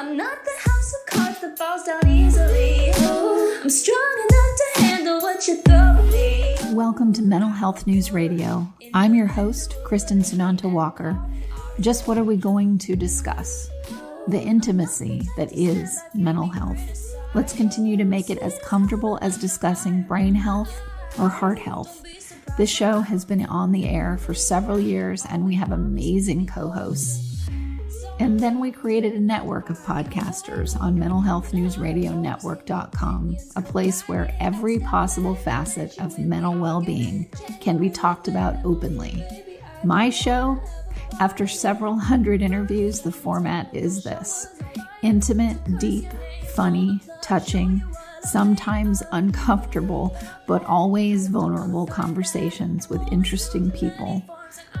I'm not the house of cards that falls down easily. I'm strong enough to handle what you throw me. Welcome to Mental Health News Radio. I'm your host, Kristin Sunanta Walker. Just what are we going to discuss? The intimacy that is mental health. Let's continue to make it as comfortable as discussing brain health or heart health. This show has been on the air for several years, and we have amazing co hosts. And then we created a network of podcasters on mentalhealthnewsradionetwork.com, a place where every possible facet of mental well being can be talked about openly. My show, after several hundred interviews, the format is this intimate, deep, funny, touching, sometimes uncomfortable, but always vulnerable conversations with interesting people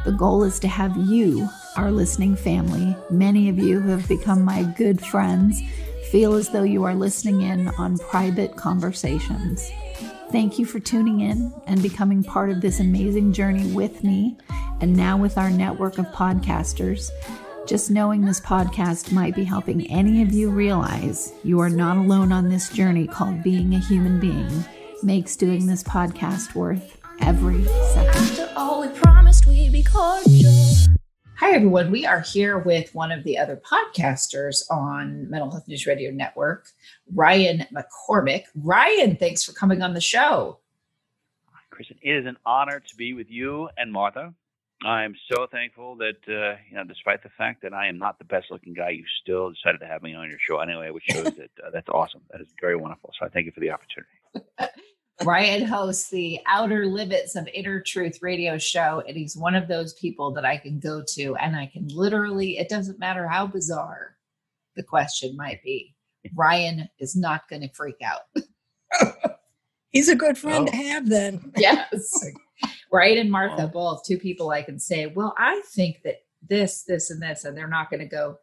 the goal is to have you, our listening family, many of you who have become my good friends, feel as though you are listening in on private conversations. Thank you for tuning in and becoming part of this amazing journey with me and now with our network of podcasters. Just knowing this podcast might be helping any of you realize you are not alone on this journey called being a human being makes doing this podcast worth every second. Hi, everyone. We are here with one of the other podcasters on Mental Health News Radio Network, Ryan McCormick. Ryan, thanks for coming on the show. Kristin, it is an honor to be with you and Martha. I'm so thankful that, uh, you know, despite the fact that I am not the best looking guy, you still decided to have me on your show anyway, which shows that uh, that's awesome. That is very wonderful. So I thank you for the opportunity. Ryan hosts the Outer Limits of Inner Truth radio show, and he's one of those people that I can go to and I can literally, it doesn't matter how bizarre the question might be, Ryan is not going to freak out. He's a good friend oh. to have then. yes. Ryan and Martha, oh. both two people I can say, well, I think that this, this, and this, and they're not going to go.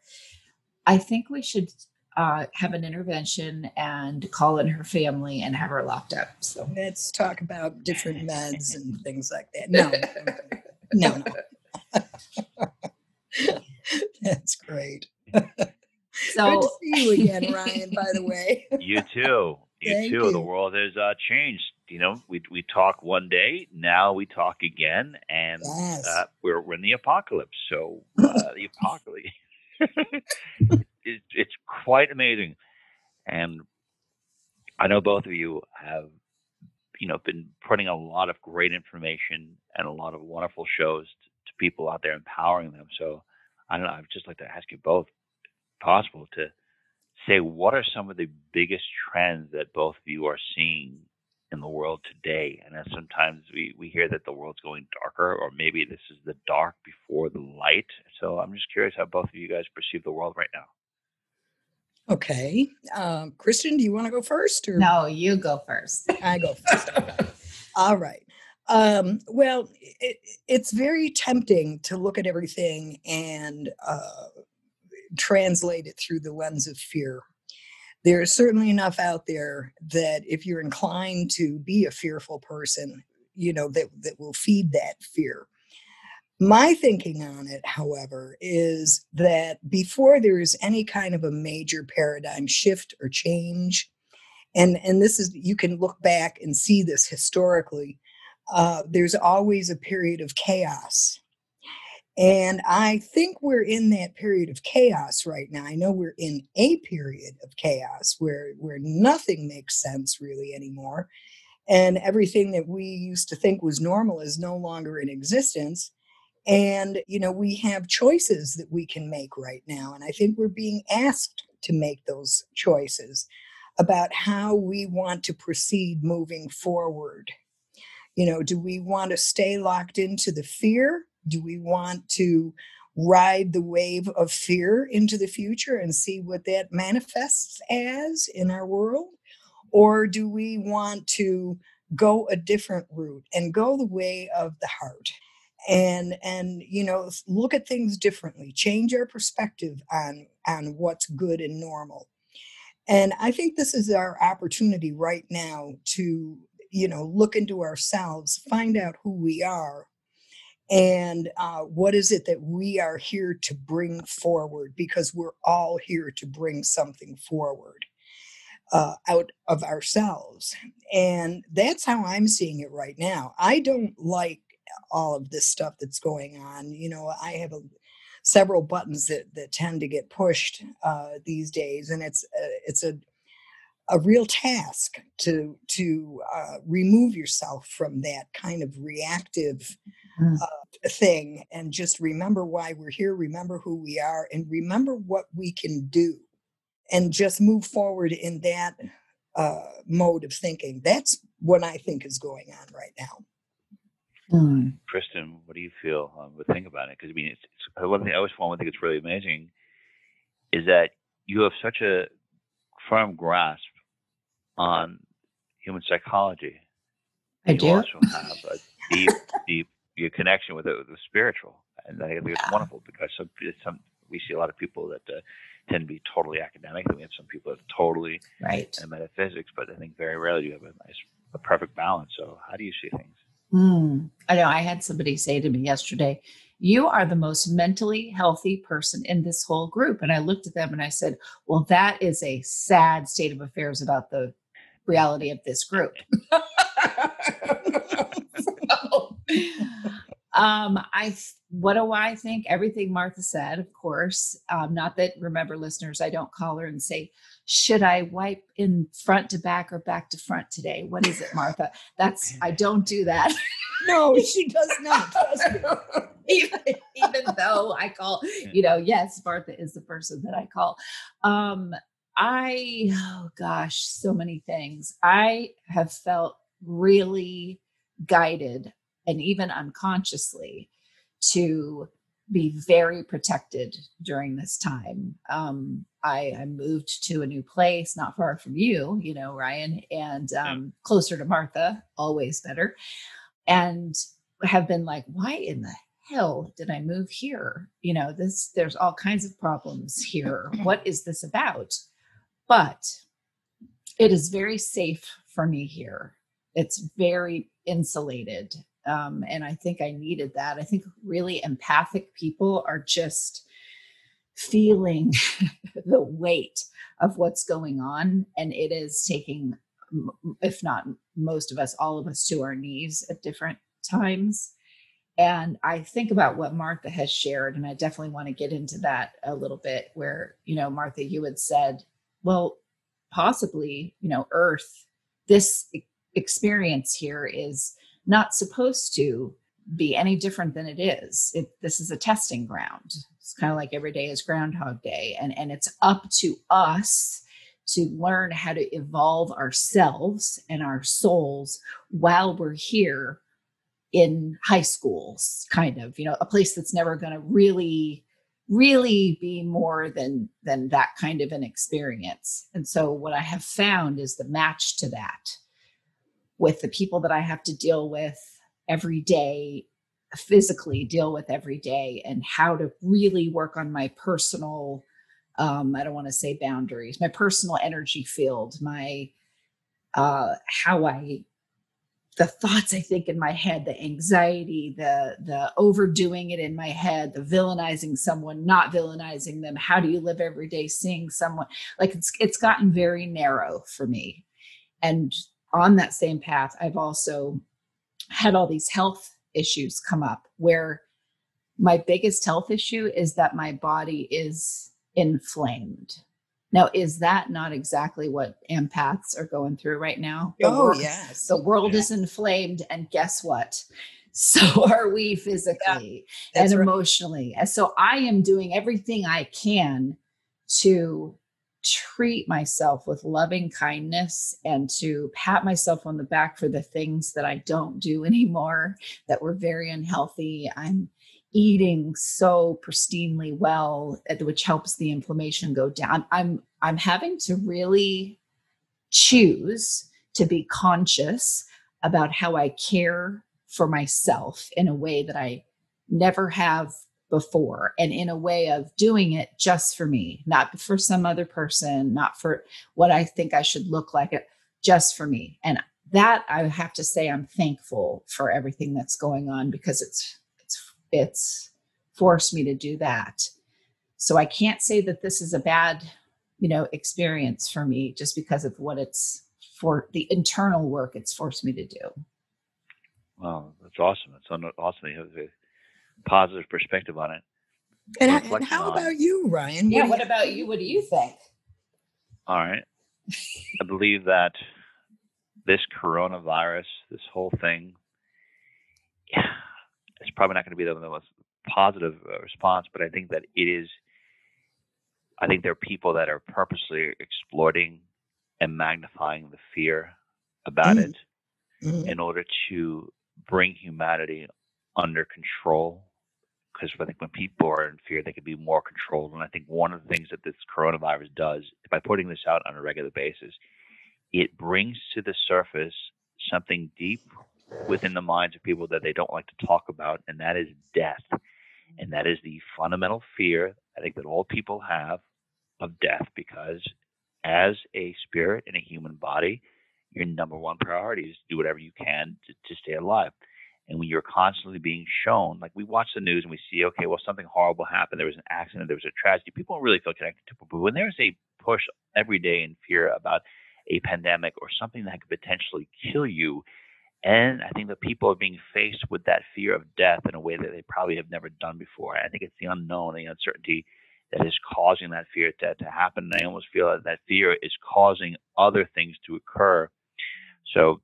I think we should uh, have an intervention and call in her family and have her locked up. So let's talk about different meds and things like that. No, no, no. That's great. So Good to see you again, Ryan. By the way, you too. You Thank too. You. The world has uh, changed. You know, we we talk one day, now we talk again, and yes. uh, we're, we're in the apocalypse. So uh, the apocalypse it, it's quite amazing. And I know both of you have, you know, been putting a lot of great information and a lot of wonderful shows to, to people out there, empowering them. So I don't know. I'd just like to ask you both, if possible, to say what are some of the biggest trends that both of you are seeing in the world today. And as sometimes we, we hear that the world's going darker, or maybe this is the dark before the light. So I'm just curious how both of you guys perceive the world right now. Okay. Um, Kristin, do you want to go first? Or? No, you go first. I go first. All right. Um, well, it, it's very tempting to look at everything and uh, translate it through the lens of fear. There's certainly enough out there that if you're inclined to be a fearful person, you know, that, that will feed that fear. My thinking on it, however, is that before there is any kind of a major paradigm shift or change, and, and this is, you can look back and see this historically, uh, there's always a period of chaos. And I think we're in that period of chaos right now. I know we're in a period of chaos where, where nothing makes sense really anymore. And everything that we used to think was normal is no longer in existence and, you know, we have choices that we can make right now. And I think we're being asked to make those choices about how we want to proceed moving forward. You know, do we want to stay locked into the fear? Do we want to ride the wave of fear into the future and see what that manifests as in our world? Or do we want to go a different route and go the way of the heart? And and you know look at things differently change our perspective on on what's good and normal. And i think this is our opportunity right now to you know look into ourselves find out who we are and uh, what is it that we are here to bring forward because we're all here to bring something forward uh, out of ourselves. And that's how i'm seeing it right now. I don't like all of this stuff that's going on you know i have a, several buttons that, that tend to get pushed uh, these days and it's uh, it's a a real task to to uh, remove yourself from that kind of reactive mm. uh, thing and just remember why we're here remember who we are and remember what we can do and just move forward in that uh, mode of thinking that's what i think is going on right now mm. kristin what do you feel um, think about it because i mean it's, it's one thing i always find one thing that's really amazing is that you have such a firm grasp on human psychology. I you do. also have a deep, deep your connection with the, the spiritual, and I think it's wonderful because some, some we see a lot of people that uh, tend to be totally academic, and we have some people that are totally right in metaphysics, but I think very rarely do you have a nice, a perfect balance. So, how do you see things? Mm, I know. I had somebody say to me yesterday, you are the most mentally healthy person in this whole group. And I looked at them and I said, Well, that is a sad state of affairs about the reality of this group. um, I what do I think? Everything Martha said, of course. Um, not that remember, listeners, I don't call her and say, should I wipe in front to back or back to front today? What is it, Martha? That's I don't do that. no, she does not. even, even though I call, you know, yes, Martha is the person that I call. Um, I, oh gosh, so many things. I have felt really guided and even unconsciously to be very protected during this time. Um, I, I, moved to a new place, not far from you, you know, Ryan, and um, closer to Martha, always better. And have been like, why in the hell did I move here? You know, this there's all kinds of problems here. What is this about? but it is very safe for me here. It's very insulated. Um, and I think I needed that. I think really empathic people are just feeling the weight of what's going on. And it is taking, if not most of us, all of us to our knees at different times. And I think about what Martha has shared, and I definitely want to get into that a little bit. Where, you know, Martha, you had said, well, possibly, you know, Earth, this experience here is not supposed to be any different than it is. It, this is a testing ground. It's kind of like every day is Groundhog Day, and and it's up to us to learn how to evolve ourselves and our souls while we're here in high schools, kind of, you know, a place that's never going to really really be more than than that kind of an experience and so what i have found is the match to that with the people that i have to deal with every day physically deal with every day and how to really work on my personal um, i don't want to say boundaries my personal energy field my uh, how i the thoughts I think in my head, the anxiety, the the overdoing it in my head, the villainizing someone, not villainizing them. How do you live every day seeing someone like it's it's gotten very narrow for me. And on that same path, I've also had all these health issues come up where my biggest health issue is that my body is inflamed now, is that not exactly what empaths are going through right now? The oh, world, yes. The world yeah. is inflamed, and guess what? So are we physically yeah, and emotionally. Right. And so I am doing everything I can to treat myself with loving kindness and to pat myself on the back for the things that I don't do anymore that were very unhealthy. I'm eating so pristinely well uh, which helps the inflammation go down i'm i'm having to really choose to be conscious about how i care for myself in a way that i never have before and in a way of doing it just for me not for some other person not for what i think i should look like just for me and that i have to say i'm thankful for everything that's going on because it's it's it's forced me to do that. So I can't say that this is a bad, you know, experience for me just because of what it's for the internal work it's forced me to do. Wow, that's awesome. That's awesome. You have a positive perspective on it. And, and how on, about you, Ryan? Yeah, what, what about you? What do you think? All right. I believe that this coronavirus, this whole thing, yeah, it's probably not going to be the most positive uh, response, but I think that it is. I think there are people that are purposely exploiting and magnifying the fear about mm-hmm. it mm-hmm. in order to bring humanity under control. Because I think when people are in fear, they can be more controlled. And I think one of the things that this coronavirus does, by putting this out on a regular basis, it brings to the surface something deep within the minds of people that they don't like to talk about, and that is death. And that is the fundamental fear I think that all people have of death because as a spirit in a human body, your number one priority is do whatever you can to, to stay alive. And when you're constantly being shown, like we watch the news and we see, okay, well, something horrible happened. There was an accident. There was a tragedy. People don't really feel connected to. But when there's a push every day in fear about a pandemic or something that could potentially kill you, and I think that people are being faced with that fear of death in a way that they probably have never done before. I think it's the unknown, the uncertainty that is causing that fear to, to happen. And I almost feel that that fear is causing other things to occur. So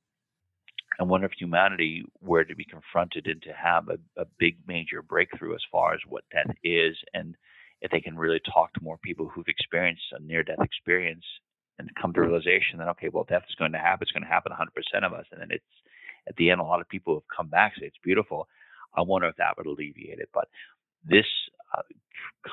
I wonder if humanity were to be confronted and to have a, a big major breakthrough as far as what death is, and if they can really talk to more people who've experienced a near death experience and come to realization that, okay, well, death is going to happen. It's going to happen 100% of us. And then it's at the end, a lot of people have come back, say it's beautiful. I wonder if that would alleviate it. But this uh,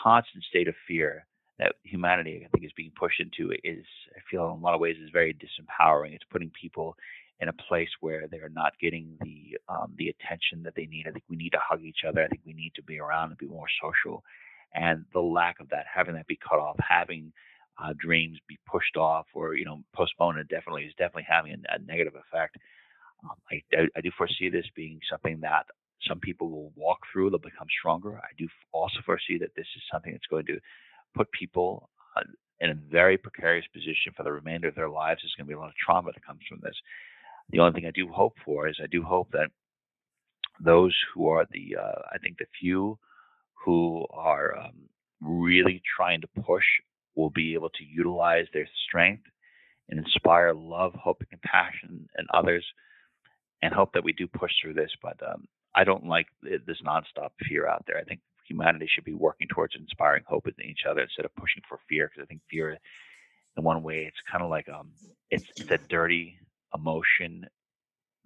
constant state of fear that humanity, I think, is being pushed into is, I feel in a lot of ways, is very disempowering. It's putting people in a place where they're not getting the um, the attention that they need. I think we need to hug each other. I think we need to be around and be more social. And the lack of that, having that be cut off, having uh, dreams be pushed off or you know postponed, definitely is definitely having a, a negative effect. Um, I, I, I do foresee this being something that some people will walk through, they'll become stronger. I do also foresee that this is something that's going to put people uh, in a very precarious position for the remainder of their lives. There's going to be a lot of trauma that comes from this. The only thing I do hope for is I do hope that those who are the, uh, I think the few who are um, really trying to push will be able to utilize their strength and inspire love, hope, and compassion in others, and hope that we do push through this. But um, I don't like this nonstop fear out there. I think humanity should be working towards inspiring hope in each other instead of pushing for fear. Because I think fear, in one way, it's kind of like um, it's it's a dirty emotion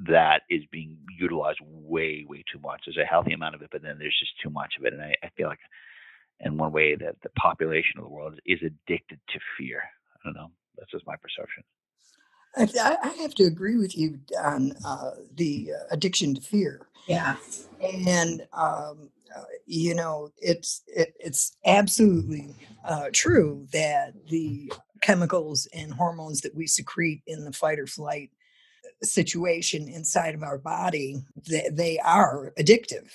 that is being utilized way way too much. There's a healthy amount of it, but then there's just too much of it, and I, I feel like in one way that the population of the world is addicted to fear. I don't know. That's just my perception. I, I have to agree with you on uh, the uh, addiction to fear. Yeah, and um, you know it's it, it's absolutely uh, true that the chemicals and hormones that we secrete in the fight or flight situation inside of our body they, they are addictive.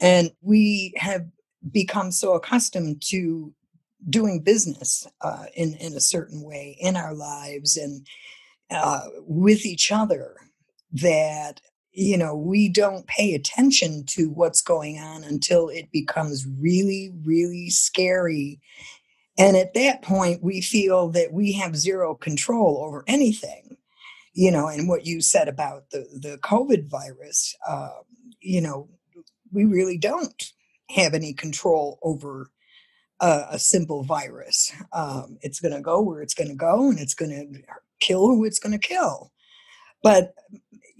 And we have become so accustomed to doing business uh, in in a certain way in our lives and uh, with each other that you know we don't pay attention to what's going on until it becomes really really scary and at that point we feel that we have zero control over anything you know and what you said about the the covid virus uh, you know we really don't have any control over a, simple virus. Um, it's going to go where it's going to go and it's going to kill who it's going to kill. But,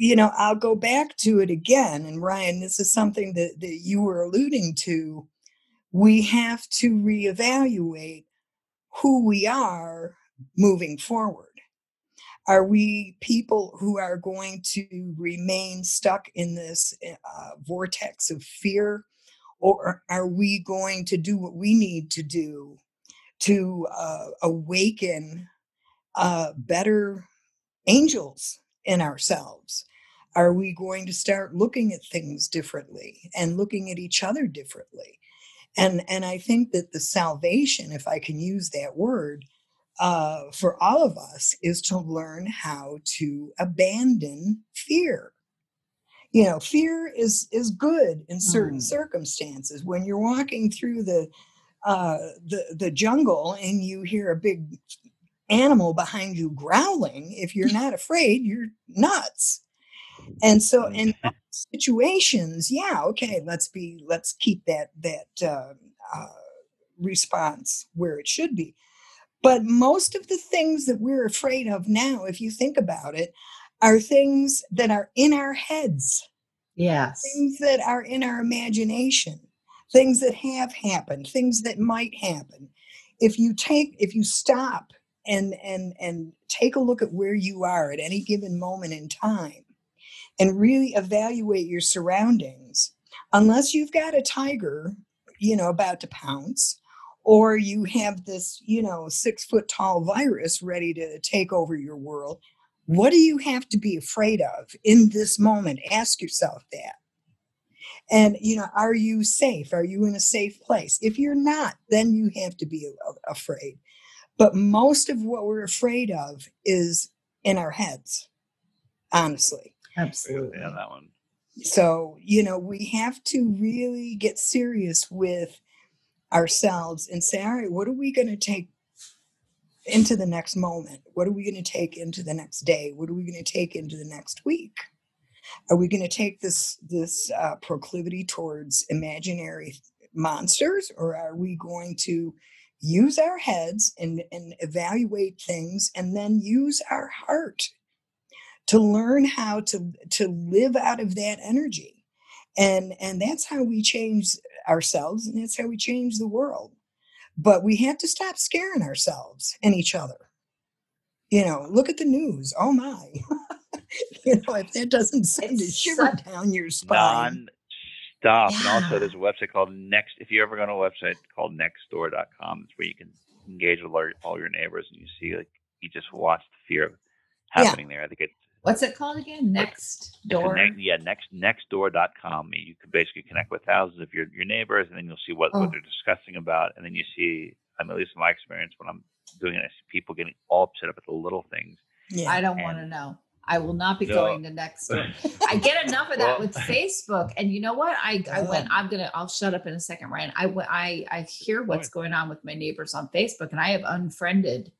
you know, I'll go back to it again. And Ryan, this is something that, that you were alluding to. We have to reevaluate who we are moving forward. Are we people who are going to remain stuck in this uh, vortex of fear or are we going to do what we need to do to uh, awaken uh, better angels in ourselves? Are we going to start looking at things differently and looking at each other differently? And, and I think that the salvation, if I can use that word, uh, for all of us is to learn how to abandon fear. You know, fear is is good in certain mm. circumstances. When you're walking through the uh, the the jungle and you hear a big animal behind you growling, if you're not afraid, you're nuts. And so, in situations, yeah, okay, let's be, let's keep that that uh, uh, response where it should be. But most of the things that we're afraid of now, if you think about it, are things that are in our heads. Yes. Things that are in our imagination, things that have happened, things that might happen. If you take, if you stop and and and take a look at where you are at any given moment in time and really evaluate your surroundings, unless you've got a tiger, you know, about to pounce, or you have this, you know, six foot tall virus ready to take over your world. What do you have to be afraid of in this moment? Ask yourself that. And, you know, are you safe? Are you in a safe place? If you're not, then you have to be afraid. But most of what we're afraid of is in our heads, honestly. Absolutely. Yeah, that one. So, you know, we have to really get serious with ourselves and say, all right, what are we going to take into the next moment? What are we going to take into the next day? What are we going to take into the next week? Are we going to take this this uh, proclivity towards imaginary monsters, or are we going to use our heads and, and evaluate things, and then use our heart to learn how to to live out of that energy? And and that's how we change ourselves and that's how we change the world. But we have to stop scaring ourselves and each other. You know, look at the news. Oh my. you know, if that doesn't send it's a shiver down your spine. Non-stop. Yeah. And also there's a website called Next. If you ever go to a website called nextdoor.com, it's where you can engage with all your, all your neighbors and you see like you just watch the fear happening yeah. there. I think it's What's it called again? Next door. Ne- yeah, next nextdoor.com. You can basically connect with thousands of your, your neighbors, and then you'll see what, oh. what they're discussing about, and then you see. I mean, at least in my experience, when I'm doing it, I see people getting all upset about the little things. Yeah. I don't want to know. I will not be no. going to next door. I get enough of that well, with Facebook, and you know what? I I went. Oh. I'm gonna. I'll shut up in a second, Ryan. I I I hear what's going on with my neighbors on Facebook, and I have unfriended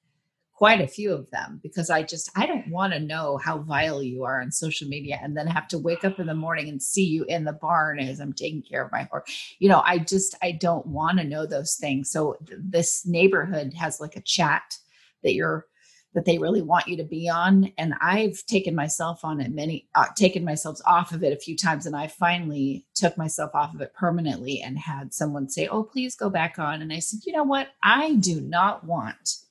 quite a few of them because I just I don't want to know how vile you are on social media and then have to wake up in the morning and see you in the barn as I'm taking care of my horse. You know, I just I don't want to know those things. So th- this neighborhood has like a chat that you're that they really want you to be on and I've taken myself on it many uh, taken myself off of it a few times and I finally took myself off of it permanently and had someone say, "Oh, please go back on." And I said, "You know what? I do not want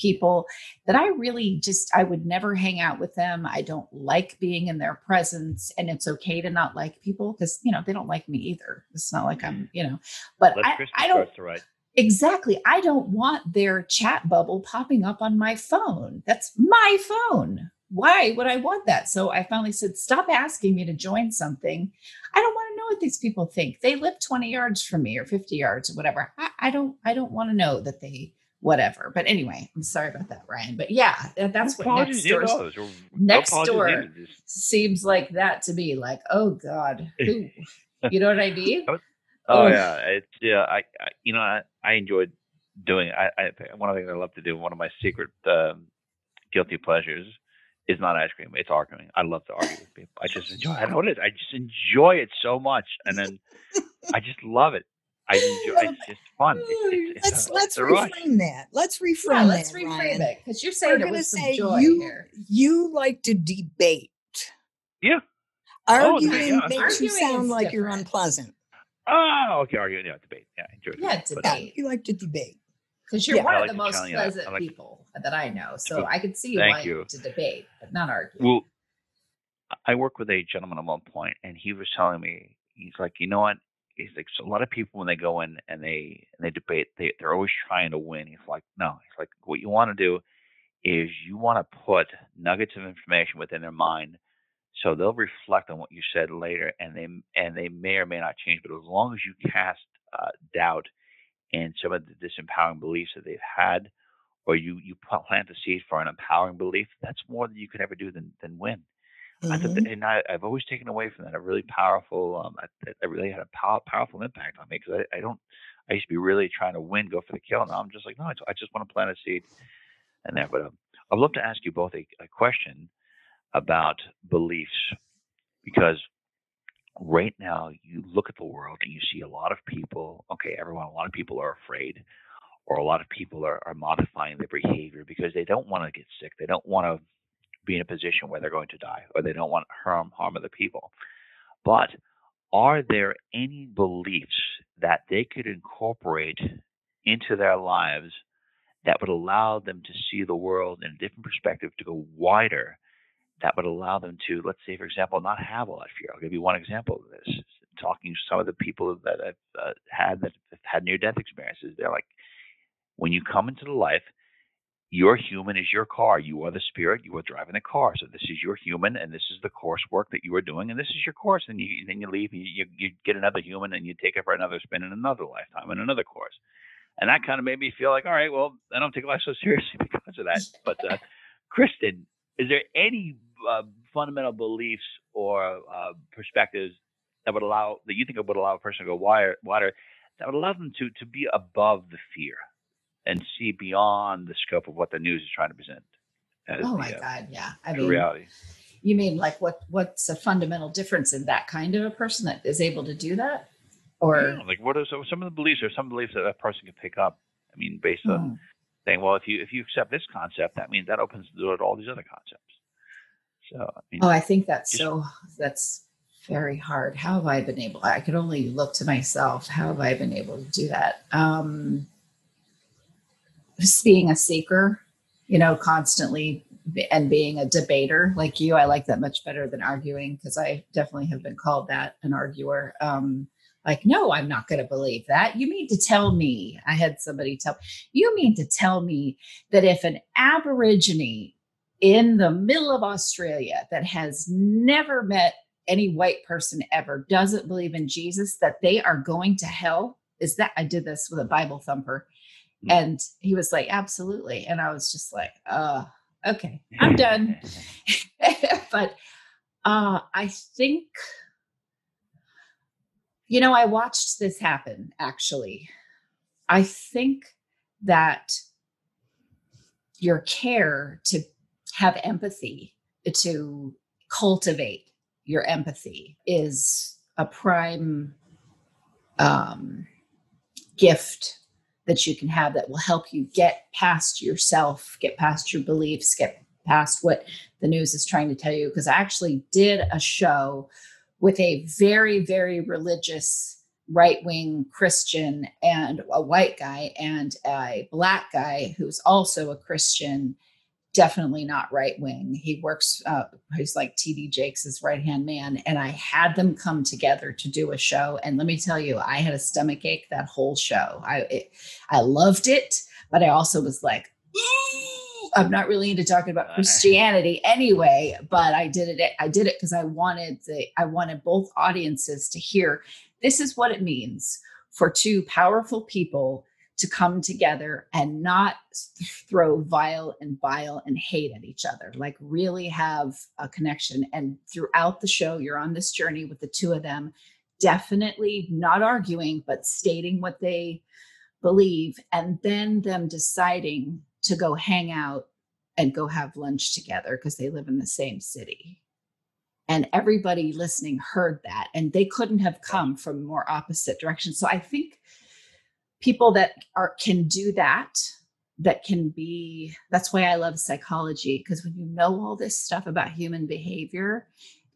people that I really just, I would never hang out with them. I don't like being in their presence. And it's okay to not like people because, you know, they don't like me either. It's not like I'm, you know, but I, I, don't. Right. Exactly. I don't want their chat bubble popping up on my phone. That's my phone. Why would I want that? So I finally said, stop asking me to join something. I don't want to know what these people think. They live 20 yards from me or 50 yards or whatever. I, I don't, I don't want to know that they whatever. But anyway, I'm sorry about that, Ryan. But yeah, that's what next door, next door seems like that to me. Like, oh God, who, you know what I mean? oh, oh yeah, it's yeah. I, I you know I, I enjoyed doing. I, I one of the things I love to do. One of my secret um, guilty pleasures is not ice cream. It's arguing. I love to argue with people. I just enjoy. I know what it is. I just enjoy it so much, and then I just love it. I enjoy. It's just fun. It's, it's, let's let's reframe that. Let's reframe yeah, let's that. reframe Ryan. it because you're saying there was say joy you, here. You like to debate. Yeah. Oh, Arguing oh, makes Arguing you sound like different. you're unpleasant. Oh, okay. Arguing, yeah, debate. Yeah, enjoy. Yeah, debate. Yeah, uh, you like to debate because you're yeah, one like of the most pleasant like people that I know. So I could see you Thank you. to debate, but not argue. Well, I worked with a gentleman at one point, and he was telling me, he's like, you know what? He's like so a lot of people when they go in and they and they debate they they're always trying to win he's like no he's like what you want to do is you want to put nuggets of information within their mind So they'll reflect on what you said later, and they and they may or may not change. But as long as you cast uh, doubt in some of the disempowering beliefs that they've had, or you you plant the seed for an empowering belief, that's more than you could ever do than than win. Mm-hmm. I thought that, and I, have always taken away from that a really powerful. Um, I, really had a pow- powerful impact on me because I, I, don't. I used to be really trying to win, go for the kill. Now I'm just like, no, I, I just want to plant a seed, and there. But um, I'd love to ask you both a, a question about beliefs because right now you look at the world and you see a lot of people. Okay, everyone, a lot of people are afraid or a lot of people are, are modifying their behavior because they don't want to get sick. They don't want to be in a position where they're going to die or they don't want to harm harm other people. But are there any beliefs that they could incorporate into their lives that would allow them to see the world in a different perspective, to go wider, that would allow them to, let's say, for example, not have a lot of fear. I'll give you one example of this. Talking to some of the people that I've uh, had that have had near death experiences, they're like, when you come into the life, your human is your car. You are the spirit. You are driving the car. So this is your human, and this is the coursework that you are doing, and this is your course. And you, then you leave, you, you get another human, and you take it for another spin in another lifetime in another course. And that kind of made me feel like, all right, well, I don't take life so seriously because of that. But uh, Kristin, is there any uh, fundamental beliefs or uh, perspectives that would allow that you think would allow a person to go wider, wider that would allow them to to be above the fear? And see beyond the scope of what the news is trying to present. Oh my uh, God, yeah. I mean, reality. You mean like what? What's a fundamental difference in that kind of a person that is able to do that? Or yeah, like what are some, some of the beliefs or some beliefs that a person can pick up? I mean, based on hmm. saying, well, if you if you accept this concept, that means that opens the door to all these other concepts. So, I mean, oh, I think that's just, so that's very hard. How have I been able? I could only look to myself. How have I been able to do that? Um, just being a seeker, you know, constantly and being a debater like you. I like that much better than arguing because I definitely have been called that an arguer. Um, like, no, I'm not going to believe that. You mean to tell me? I had somebody tell you mean to tell me that if an Aborigine in the middle of Australia that has never met any white person ever doesn't believe in Jesus, that they are going to hell? Is that I did this with a Bible thumper. And he was like, absolutely. And I was just like, uh, okay, I'm done. but uh, I think, you know, I watched this happen actually. I think that your care to have empathy, to cultivate your empathy is a prime um, gift that you can have that will help you get past yourself, get past your beliefs, get past what the news is trying to tell you. Because I actually did a show with a very, very religious right wing Christian and a white guy and a black guy who's also a Christian definitely not right wing. He works, uh, he's like TD Jakes' right hand man. And I had them come together to do a show. And let me tell you, I had a stomach ache that whole show. I, it, I loved it, but I also was like, I'm not really into talking about Christianity anyway, but I did it. I did it because I wanted the, I wanted both audiences to hear this is what it means for two powerful people to come together and not throw vile and bile and hate at each other like really have a connection. And throughout the show you're on this journey with the two of them definitely not arguing but stating what they believe and then them deciding to go hang out and go have lunch together because they live in the same city. And everybody listening heard that and they couldn't have come from more opposite directions. So i think people that are can do that that can be that's why i love psychology because when you know all this stuff about human behavior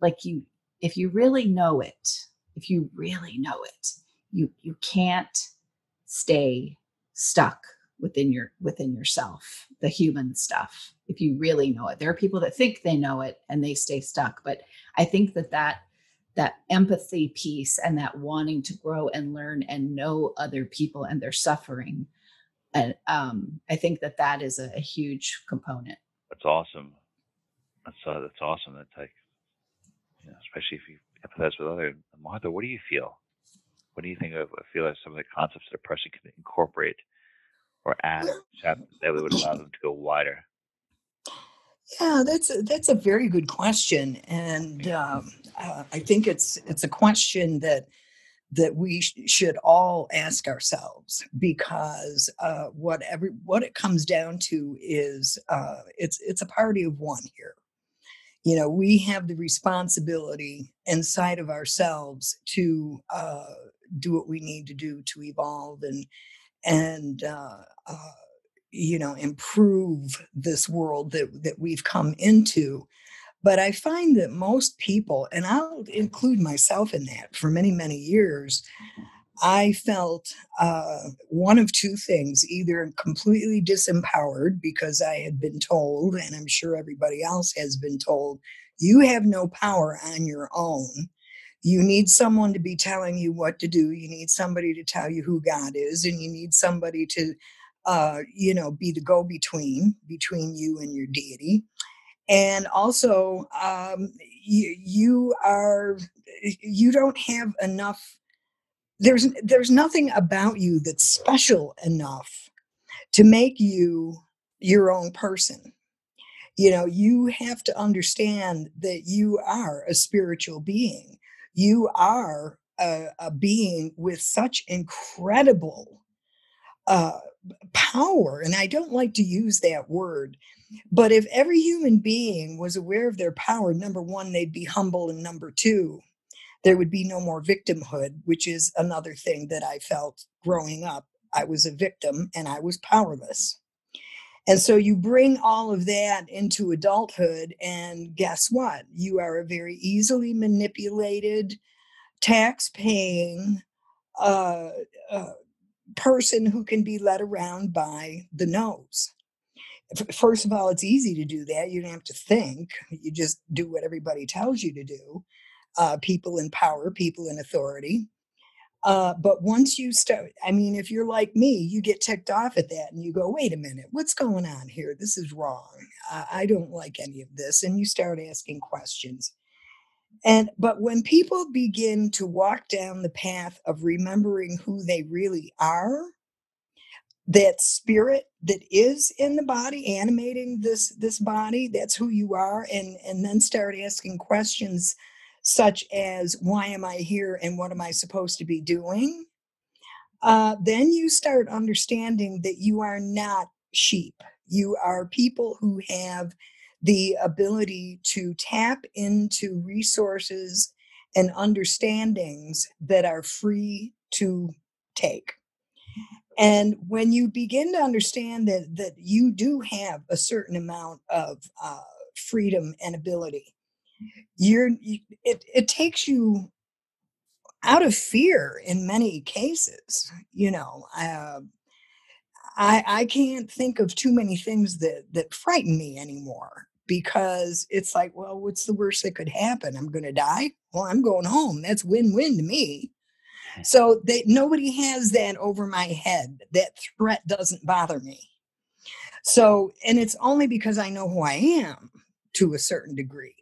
like you if you really know it if you really know it you you can't stay stuck within your within yourself the human stuff if you really know it. There are people that think they know it and they stay stuck but i think that that that empathy piece and that wanting to grow and learn and know other people and their suffering and um, i think that that is a, a huge component that's awesome that's uh, that's awesome that's like you know, especially if you empathize with others. Martha, what do you feel? What do you think of? I feel like some of the concepts that a person can incorporate or add that would allow them to go wider. Yeah, that's a, that's a very good question, and um, uh, I think it's it's a question that that we sh- should all ask ourselves because uh, what every what it comes down to is uh, it's it's a party of one here. You know, we have the responsibility inside of ourselves to uh, do what we need to do to evolve and and uh, uh, you know improve this world that that we've come into but i find that most people and i'll include myself in that for many many years i felt uh, one of two things either completely disempowered because i had been told and i'm sure everybody else has been told you have no power on your own you need someone to be telling you what to do you need somebody to tell you who god is and you need somebody to uh, you know, be the go between between you and your deity. And also, um, you, you are you don't have enough. There's there's nothing about you that's special enough to make you your own person. You know, you have to understand that you are a spiritual being. You are a, a being with such incredible uh, power. And I don't like to use that word, but if every human being was aware of their power, number one, they'd be humble. And number two, there would be no more victimhood, which is another thing that I felt growing up. I was a victim and I was powerless. And so you bring all of that into adulthood, and guess what? You are a very easily manipulated, tax paying, uh, uh, person who can be led around by the nose. First of all, it's easy to do that. You don't have to think. You just do what everybody tells you to do. Uh, people in power, people in authority. Uh, but once you start, I mean, if you're like me, you get ticked off at that and you go, wait a minute, what's going on here? This is wrong. I, I don't like any of this. And you start asking questions. And but when people begin to walk down the path of remembering who they really are, that spirit that is in the body animating this this body that's who you are and and then start asking questions such as why am i here and what am i supposed to be doing? Uh, then you start understanding that you are not sheep. You are people who have the ability to tap into resources and understandings that are free to take. And when you begin to understand that that you do have a certain amount of uh, freedom and ability, you're you, it it takes you out of fear in many cases. You know, uh, I I can't think of too many things that that frighten me anymore because it's like, well, what's the worst that could happen? I'm going to die. Well, I'm going home. That's win-win to me. So they nobody has that over my head. That threat doesn't bother me. So, and it's only because I know who I am to a certain degree.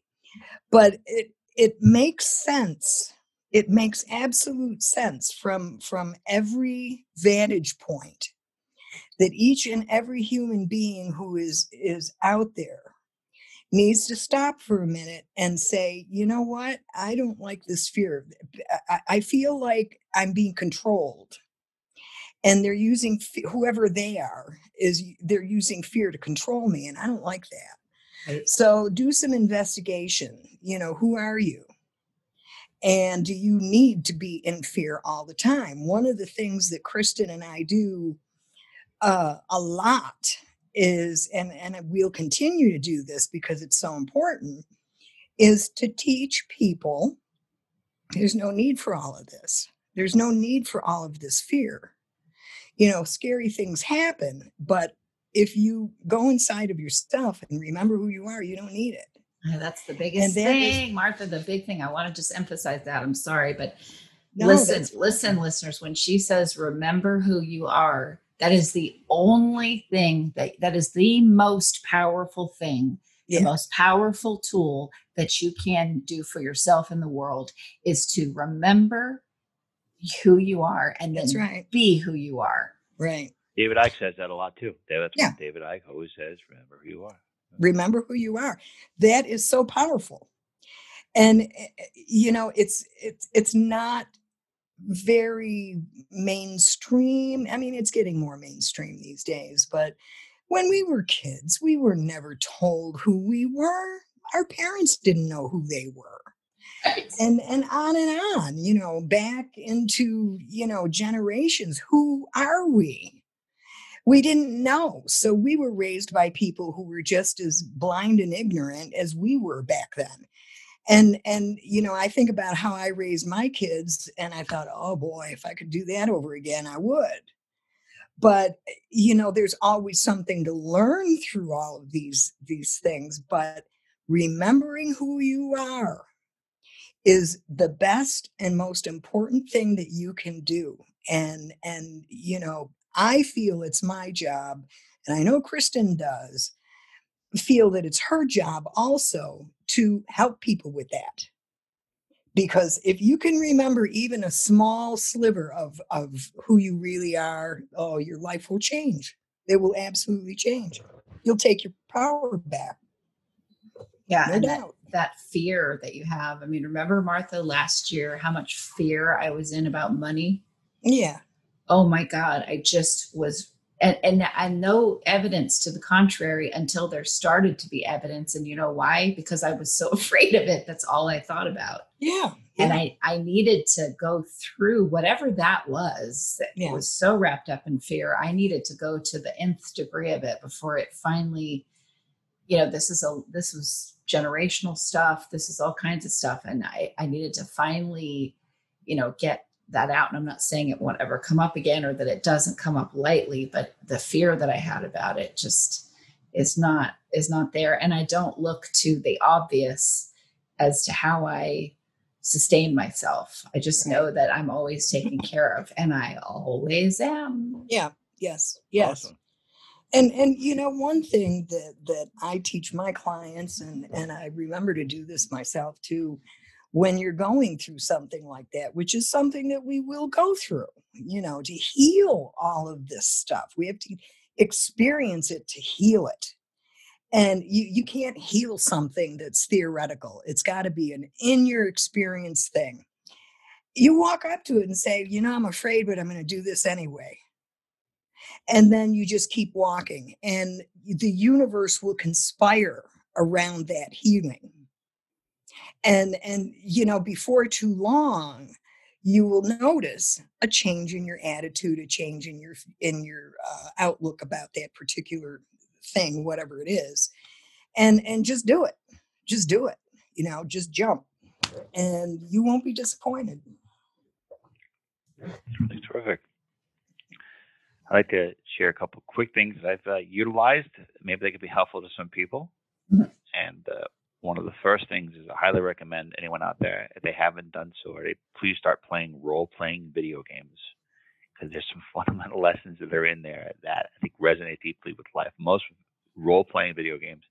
But it it makes sense. It makes absolute sense from from every vantage point that each and every human being who is is out there needs to stop for a minute and say, you know what? I don't like this fear. I, I feel like I'm being controlled. And they're using whoever they are is they're using fear to control me, and I don't like that. Right. So do some investigation. You know, who are you? And do you need to be in fear all the time? One of the things that Kristin and I do uh, a lot is and and we'll continue to do this because it's so important is to teach people there's no need for all of this. There's no need for all of this fear. You know scary things happen but if you go inside of yourself and remember who you are you don't need it. That's the biggest thing is, martha the big thing i want to just emphasize that i'm sorry but no, listen listen listeners when she says remember who you are that is the only thing that that is the most powerful thing Yeah. The most powerful tool that you can do for yourself in the world is to remember who you are and then right. be who you are. Right. David Icke says that a lot too. That's yeah. David Icke always says, remember who you are. Remember who you are. That is so powerful. And eh, eh, you know, it's it's it's not very mainstream. I mean, it's getting more mainstream these days, but when we were kids, we were never told who we were. Our parents didn't know who they were. Right. And and on and on, you know, back into, you know, generations. Who are we? We didn't know. So we were raised by people who were just as blind and ignorant as we were back then. And and you know, I think about how I raised my kids and I thought, "Oh boy, if I could do that over again, I would." but eh, you know there's always something to learn through all of these these things but remembering who you are is the best and most important thing that you can do and and you know i feel it's my job and i know kristin does feel that it's her job also to help people with that. Because if you can remember even a small sliver of of who you really are oh your life will change. It will absolutely change. You'll take your power back. Yeah no that, that fear that you have i mean remember martha last year how much fear i was in about money? Yeah. Oh my god i just was and, and and no evidence to the contrary until there started to be evidence. And you know why? Because i was so afraid of it. That's all i thought about. Yeah, yeah. and i i needed to go through whatever that was that yeah. was so wrapped up in fear. I needed to go to the nth degree of it before it finally you know this is a this was generational stuff. This is all kinds of stuff. And i i needed to finally you know get that out. And I'm not saying it won't ever come up again or that it doesn't come up lightly, but the fear that I had about it just is not is not there. And I don't look to the obvious as to how I sustain myself. I just right. know that I'm always taken care of and I always am. Yeah. Yes. Yes. Awesome. And and you know one thing that that I teach my clients and and I remember to do this myself too when you're going through something like that, which is something that we will go through, you know, to heal all of this stuff. We have to experience it to heal it. And you, you can't heal something that's theoretical. It's got to be an in your experience thing. You walk up to it and say, you know, I'm afraid, but I'm going to do this anyway. And then you just keep walking, and the universe will conspire around that healing and and you know before too long you will notice a change in your attitude a change in your in your uh, outlook about that particular thing whatever it is and and just do it. Just do it you know just jump and you won't be disappointed. It's really terrific. I'd like to share a couple quick things that i've uh, utilized. Maybe they could be helpful to some people mm-hmm. and uh, one of the first things is I highly recommend anyone out there, if they haven't done so already, please start playing role playing video games because there's some fundamental lessons that are in there that I think resonate deeply with life. Most role playing video games,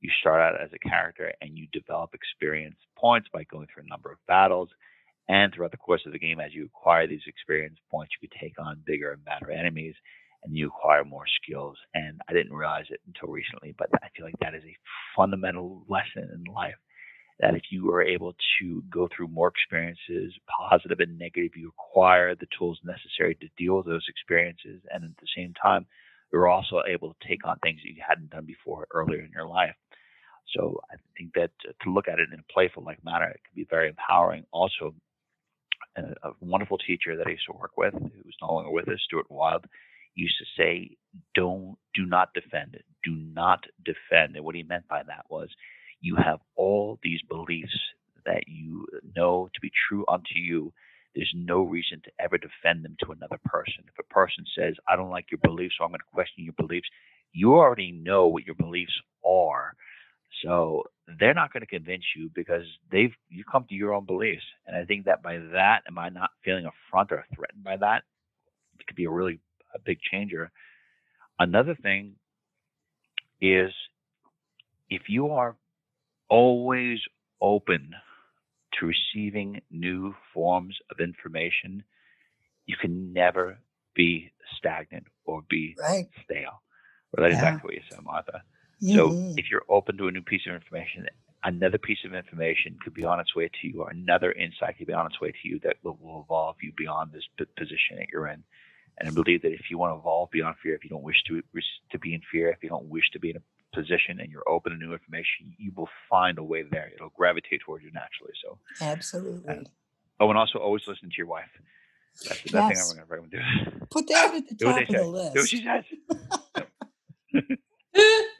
you start out as a character and you develop experience points by going through a number of battles. And throughout the course of the game, as you acquire these experience points, you can take on bigger and badder enemies and you acquire more skills. And I didn't realize it until recently, but I feel like that is a fundamental lesson in life. That if you are able to go through more experiences, positive and negative, you acquire the tools necessary to deal with those experiences. And at the same time, you're also able to take on things that you hadn't done before earlier in your life. So I think that to look at it in a playful like manner, it can be very empowering. Also, a, a wonderful teacher that I used to work with, who's no longer with us, Stuart Wilde, used to say, "Don't, do not defend. Do not defend." And what he meant by that was, you have all these beliefs that you know to be true unto you. There's no reason to ever defend them to another person. If a person says, "I don't like your beliefs, so I'm going to question your beliefs," you already know what your beliefs are. So they're not going to convince you because they've you come to your own beliefs. And I think that by that, am I not feeling affronted or threatened by that? It could be a really a big changer. Another thing is if you are always open to receiving new forms of information, you can never be stagnant or be right. stale. Relating yeah. back to what you said, Martha. Mm-hmm. So if you're open to a new piece of information, another piece of information could be on its way to you, or another insight could be on its way to you that will, will evolve you beyond this p- position that you're in. And I believe that if you want to evolve beyond fear, if you don't wish to to be in fear, if you don't wish to be in a position and you're open to new information, you will find a way there. It'll gravitate towards you naturally. So absolutely. Uh, oh, and also always listen to your wife. That's the yes. thing I'm going to do. Put that at the top of the list. Do what she says.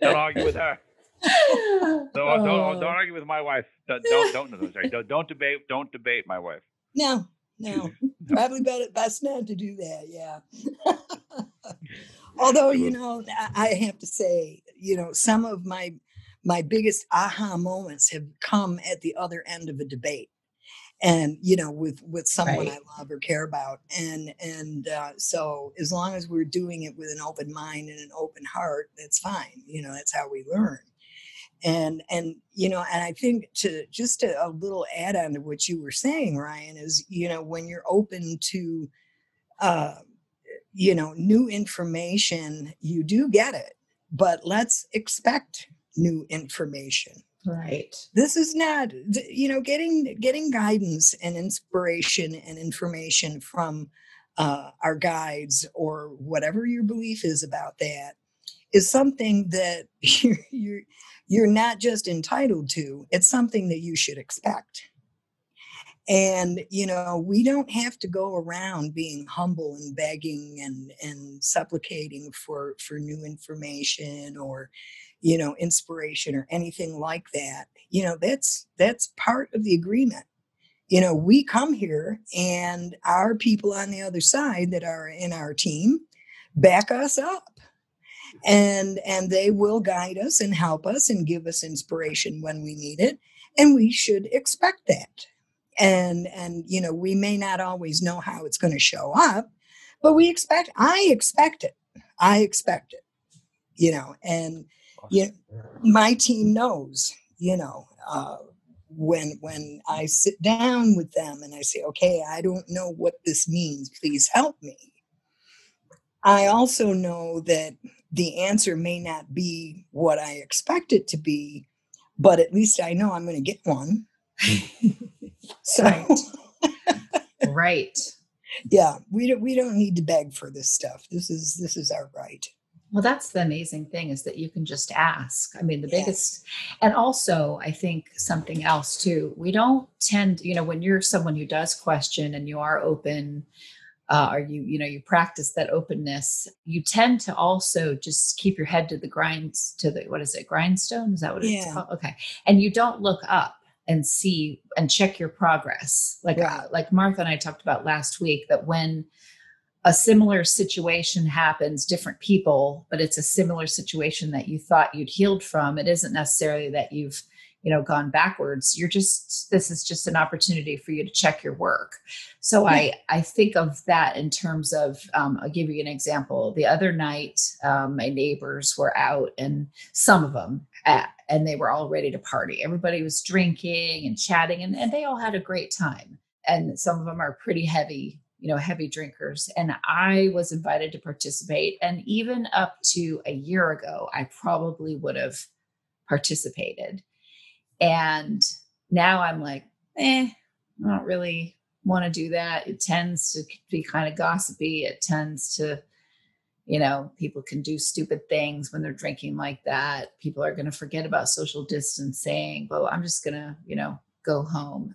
don't argue with her. Don't, don't, don't, argue with my wife. Don't don't don't, sorry, don't don't debate don't debate my wife. No, no, probably better best not to do that. Yeah. Although you know, I have to say, you know, some of my my biggest aha moments have come at the other end of a debate and you know with with someone right. i love or care about and and uh, so as long as we're doing it with an open mind and an open heart that's fine you know that's how we learn and and you know and i think to just a, a little add on to what you were saying ryan is you know when you're open to uh you know new information you do get it but let's expect new information. Right. This is not you know getting getting guidance and inspiration and information from uh, our guides or whatever your belief is about that is something that you're, you're you're not just entitled to it's something that you should expect. And you know we don't have to go around being humble and begging and and supplicating for for new information or you know inspiration or anything like that. You know that's that's part of the agreement. You know we come here and our people on the other side that are in our team back us up and and they will guide us and help us and give us inspiration when we need it and we should expect that and and you know we may not always know how it's going to show up but we expect i expect it i expect it you know and you know, my team knows, you know, uh, when when I sit down with them and I say, okay, I don't know what this means. Please help me. I also know that the answer may not be what I expect it to be, but at least I know I'm going to get one. so, right. right. Yeah, we don't we don't need to beg for this stuff. This is this is our right. Well, that's the amazing thing is that you can just ask. I mean, the yes. biggest, and also I think something else too. We don't tend, you know, when you're someone who does question and you are open, uh, or you, you know, you practice that openness, you tend to also just keep your head to the grinds, to the, what is it, grindstone? Is that what yeah. it's called? Okay. And you don't look up and see and check your progress. Like, right. uh, like Martha and I talked about last week that when, a similar situation happens, different people, but it's a similar situation that you thought you'd healed from. It isn't necessarily that you've, you know, gone backwards. You're just this is just an opportunity for you to check your work. So yeah. I I think of that in terms of um, I'll give you an example. The other night, um, my neighbors were out, and some of them. At, and they were all ready to party. Everybody was drinking and chatting, and, and they all had a great time. And some of them are pretty heavy you know heavy drinkers and i was invited to participate and even up to a year ago i probably would have participated and now i'm like eh i don't really want to do that. It tends to be kind of gossipy. It tends to you know people can do stupid things when they're drinking like that. People are going to forget about social distancing. But i'm just going to you know go home.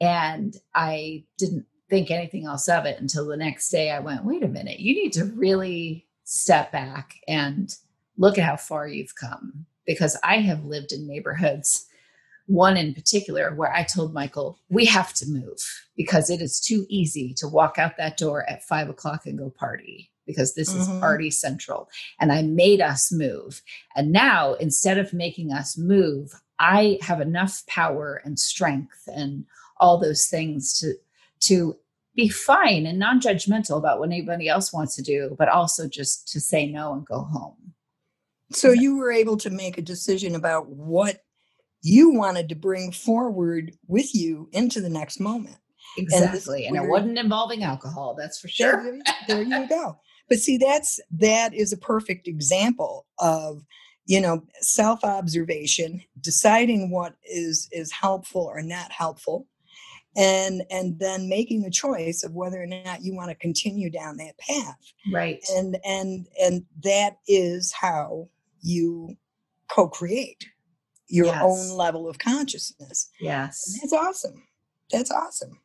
And i didn't think anything else of it until the next day I went, wait a minute, you need to really step back and look at how far you've come. Because I have lived in neighborhoods, one in particular, where I told Michael, we have to move because it is too easy to walk out that door at five o'clock and go party because this mm-hmm. is party central. And I made us move. And now, instead of making us move, I have enough power and strength and all those things to to be fine and non-judgmental about what anybody else wants to do, but also just to say no and go home. So you were able to make a decision about what you wanted to bring forward with you into the next moment. Exactly. And, and it wasn't involving alcohol, that's for sure. There, there you go. But see, that's that is a perfect example of you know self-observation deciding what is is helpful or not helpful and and then making a choice of whether or not you want to continue down that path right and and and that is how you co-create your yes. own level of consciousness. Yes. and that's awesome. That's awesome.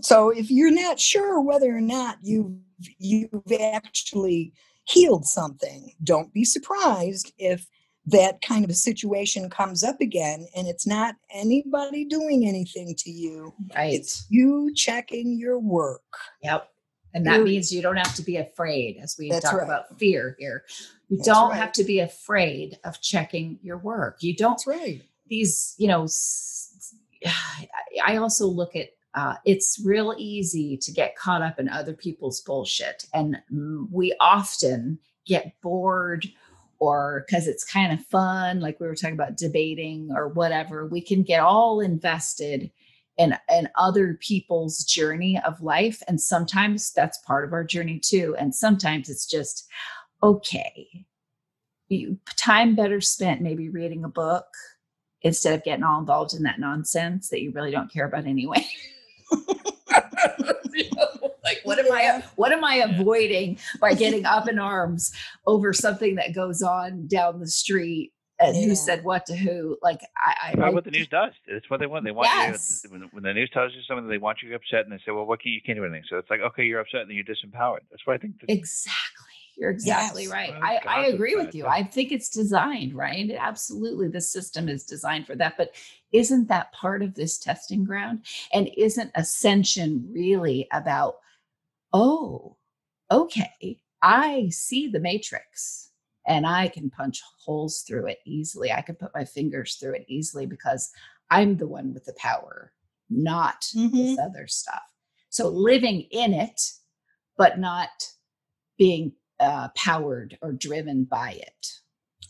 So if you're not sure whether or not you've you've actually healed something don't be surprised if that kind of a situation comes up again and it's not anybody doing anything to you. Right. it's you checking your work. Yep and that You're, means you don't have to be afraid as we talk right. about fear here. You that's don't right. have to be afraid of checking your work. You don't that's right. these you know i also look at uh, it's real easy to get caught up in other people's bullshit. And we often get bored or because it's kind of fun, like we were talking about debating or whatever, we can get all invested in, in other people's journey of life. And sometimes that's part of our journey too. And sometimes it's just, okay, you, time better spent maybe reading a book instead of getting all involved in that nonsense that you really don't care about anyway. like what am i what am i avoiding by getting up in arms over something that goes on down the street Uh, and yeah. who said what to who like i, I what the news does it's what they want they want yes. you when, when the news tells you something they want you upset and they say well what can you can't do anything so it's like okay you're upset and then you're disempowered that's what i think exactly you're exactly yes. right. I, I agree with you. I think it's designed, right? Absolutely. The system is designed for that. But isn't that part of this testing ground? And isn't ascension really about, oh, okay, I see the matrix and I can punch holes through it easily. I can put my fingers through it easily because I'm the one with the power, not mm-hmm. this other stuff. So living in it, but not being uh, powered or driven by it.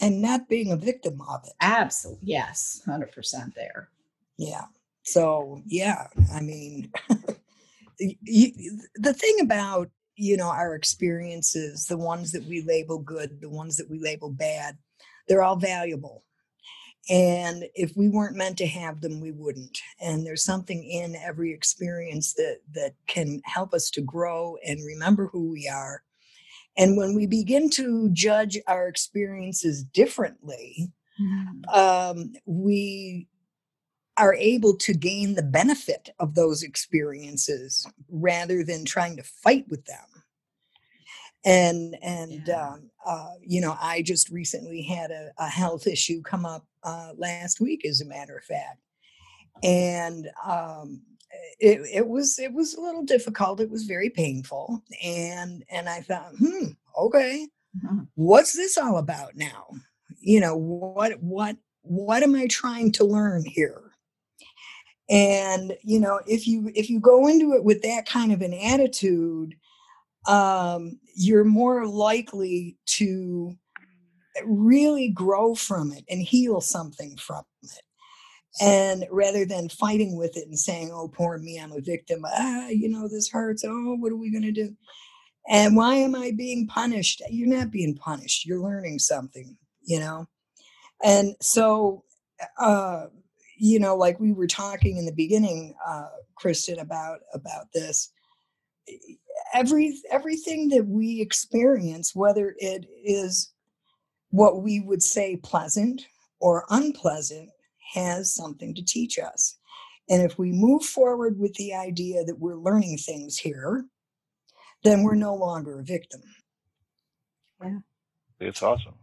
And not being a victim of it. Absolutely. Yes. 100% there. Yeah. So, yeah, I mean, the thing about, you know, our experiences, the ones that we label good, the ones that we label bad, they're all valuable. And if we weren't meant to have them, we wouldn't. And there's something in every experience that that can help us to grow and remember who we are and when we begin to judge our experiences differently, mm. um, we are able to gain the benefit of those experiences rather than trying to fight with them. And and yeah. um, uh, you know, I just recently had a, a health issue come up uh, last week, as a matter of fact, and um, it, it was it was a little difficult it was very painful and and i thought hmm okay mm-hmm. what's this all about now you know what what what am i trying to learn here and you know if you if you go into it with that kind of an attitude um you're more likely to really grow from it and heal something from it. And rather than fighting with it and saying oh poor me i'm a victim. Ah you know this hurts. Oh what are we going to do? And why am i being punished? You're not being punished. You're learning something you know? And so uh you know like we were talking in the beginning uh kristin about about this every everything that we experience whether it is what we would say pleasant or unpleasant has something to teach us. And if we move forward with the idea that we're learning things here, then we're no longer a victim. Yeah. It's awesome.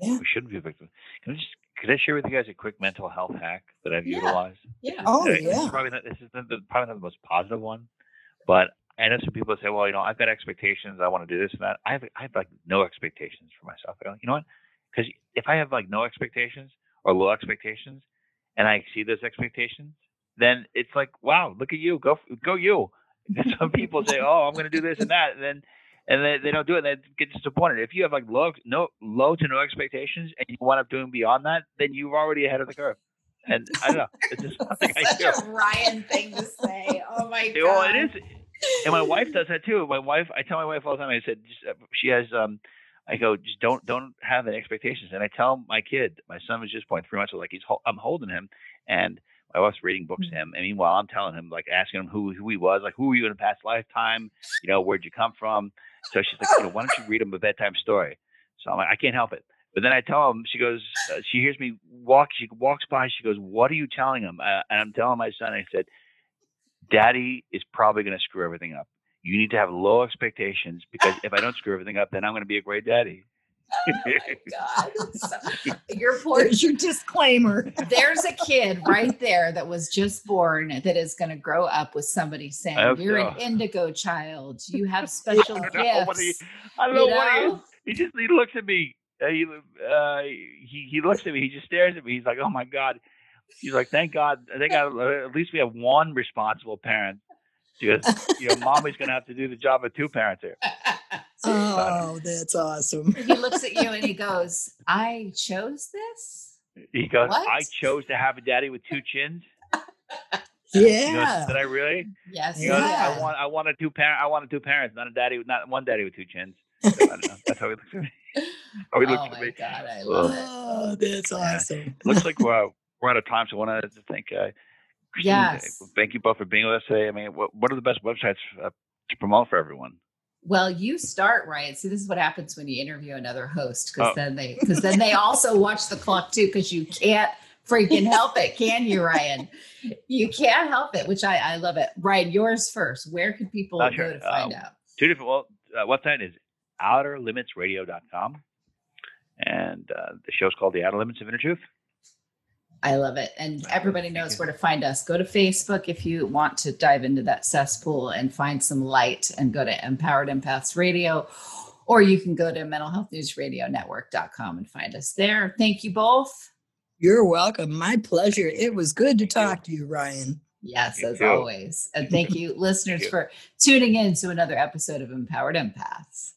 Yeah. We shouldn't be a victim. Can I just could I share with you guys a quick mental health hack that I've yeah. utilized? Yeah. Oh, yeah. Probably not, this is the, the, probably not the most positive one, but I know some people say, well, you know, I've got expectations. I want to do this and that. I have, I have like no expectations for myself. I go, you know what? Because if I have like no expectations or low expectations, and I exceed those expectations, then it's like, wow, look at you, go go you. Some people say, oh, I'm going to do this and that, and then and they, they don't do it. And they get disappointed. If you have like low no low to no expectations and you wind up doing beyond that, then you're already ahead of the curve. And I don't know. It's just something Such a Ryan thing to say. Oh my god. Well, it is. And my wife does that too. My wife, I tell my wife all the time. I said, just, uh, she has. um I go, just don't don't have any expectations. And I tell my kid, my son was just point three months old, like he's I'm holding him, and my wife's reading books to mm. him. And meanwhile, I'm telling him, like asking him who who he was, like who were you in a past lifetime, you know, where'd you come from? So she's like, you know, why don't you read him a bedtime story? So I'm like, I can't help it. But then I tell him, she goes, uh, she hears me walk, she walks by, she goes, what are you telling him? Uh, and I'm telling my son, I said, Daddy is probably going to screw everything up. You need to have low expectations because if I don't screw everything up, then I'm going to be a great daddy. Oh my god! Your poor There's your disclaimer. There's a kid right there that was just born that is going to grow up with somebody saying, "You're so. an indigo child. You have special I gifts." He, I don't know, know, what he is. He just he looks at me. Uh, he, uh, he he looks at me. He just stares at me. He's like, "Oh my god." He's like, "Thank God. Thank God. At least we have one responsible parent." Because you know, mommy's going to have to do the job of two parents here. Oh, that's awesome. He looks at you and he goes, I chose this? He goes, what? I chose to have a daddy with two chins. Yeah. Goes, Did I really? Yes. Goes, yeah. I want I wanted two parent I wanted two parents, not a daddy not one daddy with two chins. So, I don't know. That's how he looks at me. How he looks oh at me. God, I love it. Oh, that's awesome. Yeah. Looks like we're, we're out of time, so I wanted to thank uh, Yes. Thank you both for being with us today. I mean, what, what are the best websites uh, to promote for everyone? Well, you start Ryan. See, this is what happens when you interview another host because oh. then they because then they also watch the clock too because you can't freaking help it, can you, Ryan? You can't help it, which I I love it. Ryan, yours first. Where can people uh, sure. go to find uh, out? Two different. Well, uh, website is outerlimitsradio.com, and uh, the show's called The Outer Limits of Inner Truth. I love it. And everybody knows where to find us. Go to Facebook if you want to dive into that cesspool and find some light and go to Empowered Empaths Radio, or you can go to mentalhealthnewsradionetwork.com and find us there. Thank you both. You're welcome. My pleasure. It was good to talk to you, Ryan. Yes, as always. And thank you, listeners, for tuning in to another episode of Empowered Empaths.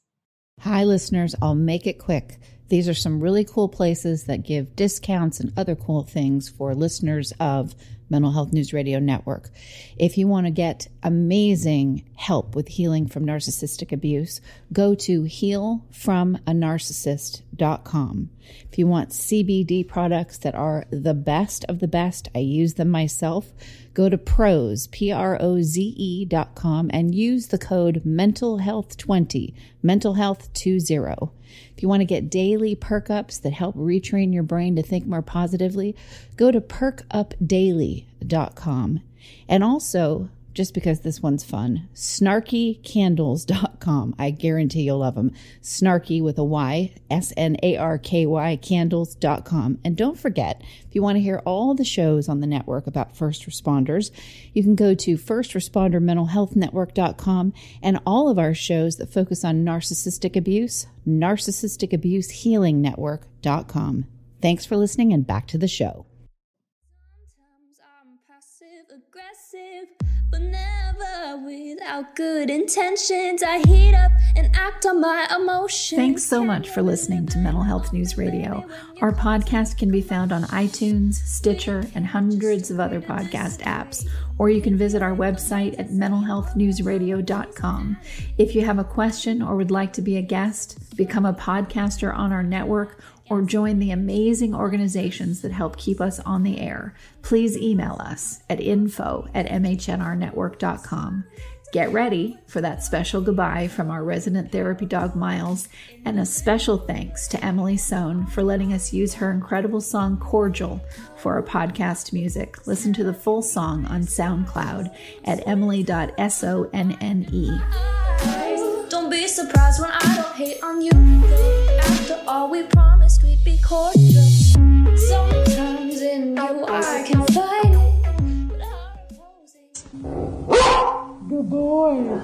Hi, listeners. I'll make it quick. These are some really cool places that give discounts and other cool things for listeners of Mental Health News Radio Network. If you want to get amazing help with healing from narcissistic abuse, go to healfromanarcissist.com. If you want CBD products that are the best of the best, I use them myself, go to pros, P-R-O-Z-E dot com and use the code mental health 20, mental health 20. If you want to get daily perk ups that help retrain your brain to think more positively, go to perkupdaily.com. And also, just because this one's fun. Snarkycandles.com. I guarantee you'll love them. Snarky with a Y, S N A R K Y, candles.com. And don't forget, if you want to hear all the shows on the network about first responders, you can go to firstresponder.mentalhealthnetwork.com and all of our shows that focus on narcissistic abuse, narcissisticabusehealingnetwork.com. Thanks for listening and back to the show. But never without good intentions. I heat up and act on my emotions. Thanks so much for listening to Mental Health News Radio. Our podcast can be found on iTunes, Stitcher, and hundreds of other podcast apps. Or you can visit our website at mentalhealthnewsradio.com. If you have a question or would like to be a guest, become a podcaster on our network, or join the amazing organizations that help keep us on the air, please email us at info at mhnrnetwork.com. Get ready for that special goodbye from our resident therapy dog Miles, and a special thanks to Emily Sohn for letting us use her incredible song Cordial for our podcast music. Listen to the full song on SoundCloud at emily.sonne. Don't be surprised when I don't hate on you. After all, we promised we'd be cordial. Sometimes in you I can find it. Good boy.